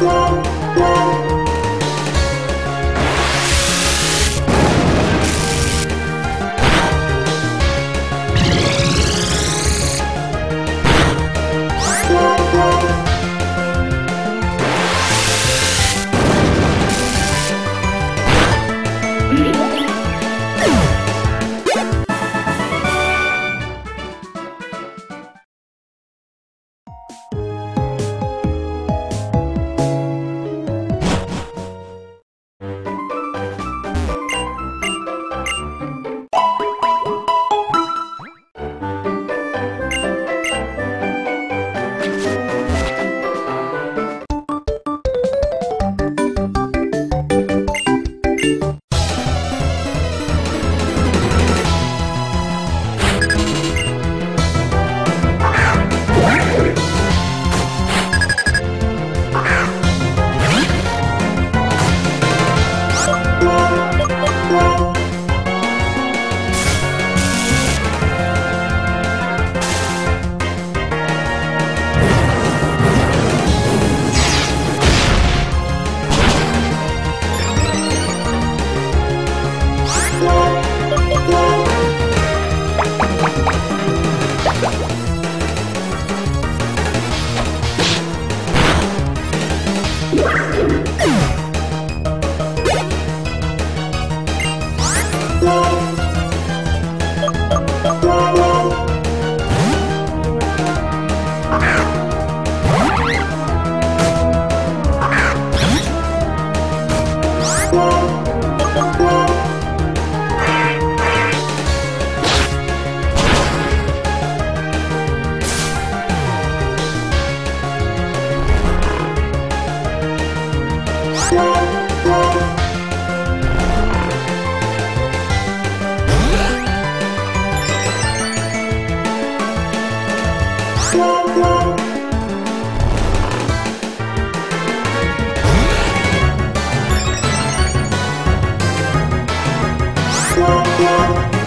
Whoa! Música 我。Whoa, whoa.